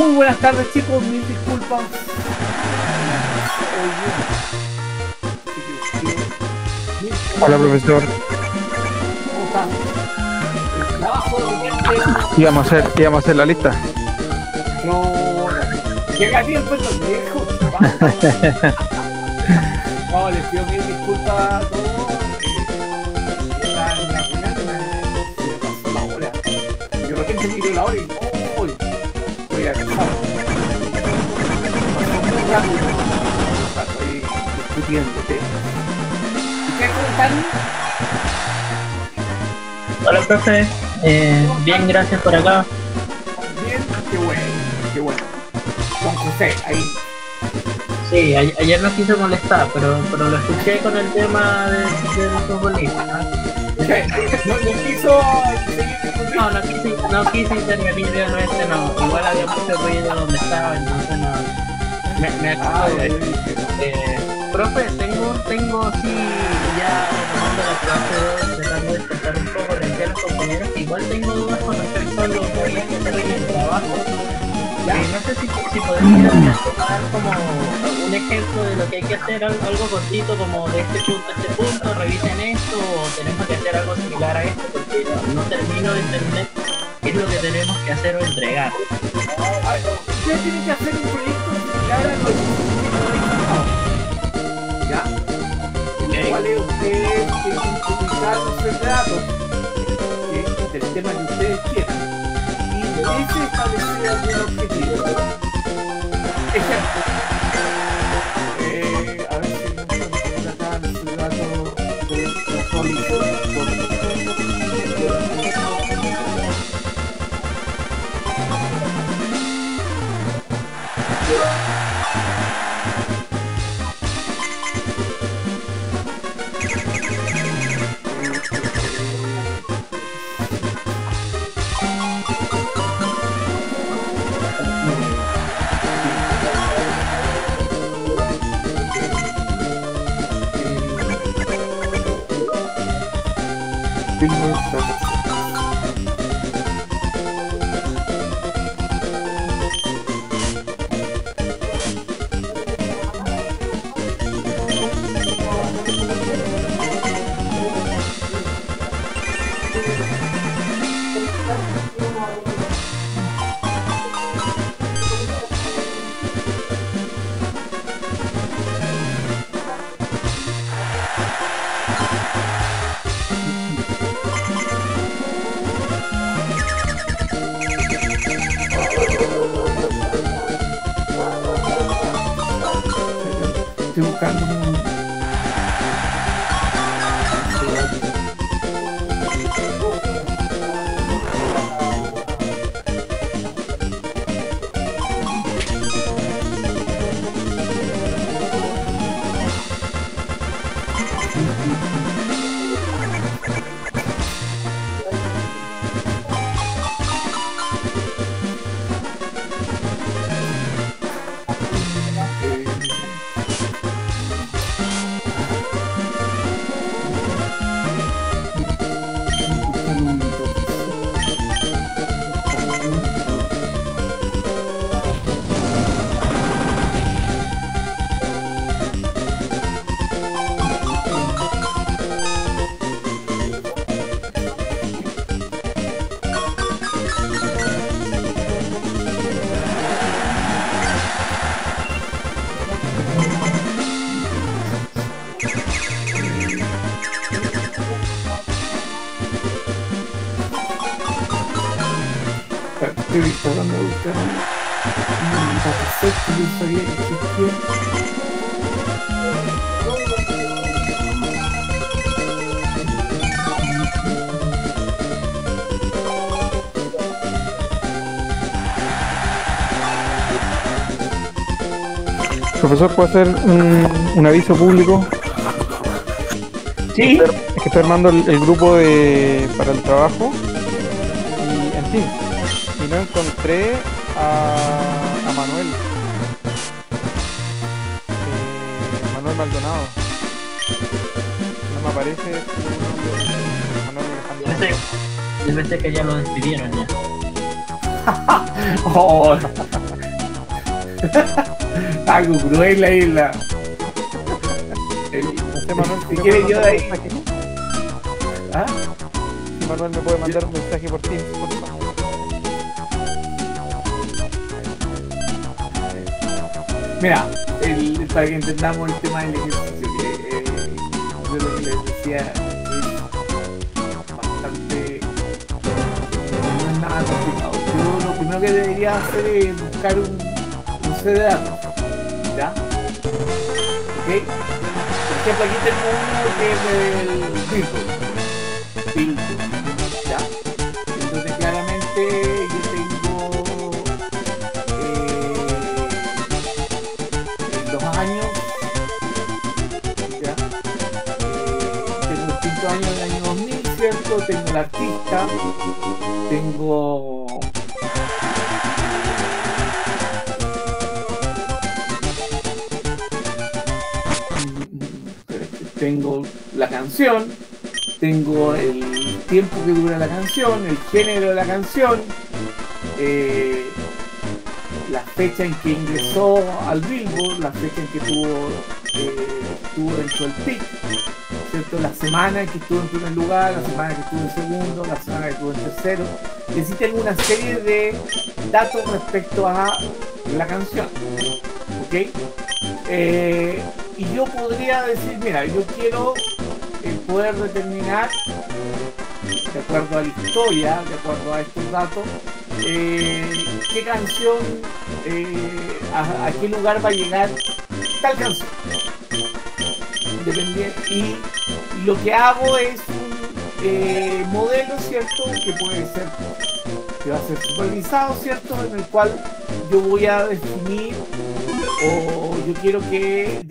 Muy buenas tardes chicos, mil disculpas. Hola profesor. ¿Cómo están? El trabajo de Íbamos a hacer, íbamos a hacer la lista. No. Llega tiempo estos viejos. No, les pido mil disculpas ¿Y qué están? Hola, profe. Eh, bien, gracias por acá. Bien, qué bueno, qué bueno. Juan José, ahí. Sí, a- ayer no quise molestar, pero, pero lo escuché con el tema de- del futbolista. ¿no? No, no quiso. No, no quise, no quise intervenir realmente, no. Igual había mucho ruido donde estaba, entonces no. Me Ah, de- ya. eh, profe, tengo, tengo sí, ya tomando la clase de tratando de despertar un poco, le decía a los compañeros igual tengo dudas con respecto a lo que había que hacer en el trabajo. Eh, no sé si, si podría tomar como un ejemplo de lo que hay que hacer, al- algo cortito como de este punto a este punto, revisen esto o tenemos que hacer algo similar a esto porque no, no termino de entender qué es lo que tenemos que hacer o entregar. Usted tiene que hacer un proyecto ¿Ya? El cual usted utilizar los que- del tema que ustedes quieran y ese establecer algún objetivo. Estoy background yo sabía que existía. Profesor, ¿puedo hacer un, un aviso público? Sí, Es que estoy armando el, el grupo de, para el trabajo y en fin, y no encontré a, a Manuel. Maldonado. No me aparece. Manuel Alejandro. Debe ser, debe ser que ya lo despidieron ya. Oh, Algo cruel la. Manuel, me quieres puede yo de ahí. ¿Ah? Manuel me puede mandar un mensaje por favor. Mira, el- para que entendamos el tema del ejercicio, que eh, lo que les decía es bastante. no es nada complicado. Yo lo primero que debería hacer es buscar un, un. ¿Ya? ¿Ok? Por ejemplo, aquí tengo uno que es del. Billboard. El artista, tengo... Tengo la canción, tengo el tiempo que dura la canción, el género de la canción, eh, la fecha en que ingresó al Billboard, la fecha en que tuvo, eh, estuvo dentro del pick, ¿cierto? la semana en que estuvo en primer lugar, la semana que estuvo en segundo, la semana que estuvo en tercero. Tengo una serie de datos respecto a la canción. ¿Ok? Eh, y yo podría decir, mira, yo quiero eh, poder determinar, de acuerdo a la historia, de acuerdo a estos datos, eh, qué canción, a, qué lugar va a llegar tal canción. Y lo que hago es un eh, modelo, ¿cierto? Que puede ser, que va a ser supervisado, ¿cierto? En el cual yo voy a definir o yo quiero que